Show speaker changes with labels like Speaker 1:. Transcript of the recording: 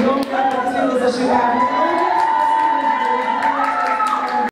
Speaker 1: não está conseguindo chegar. Né?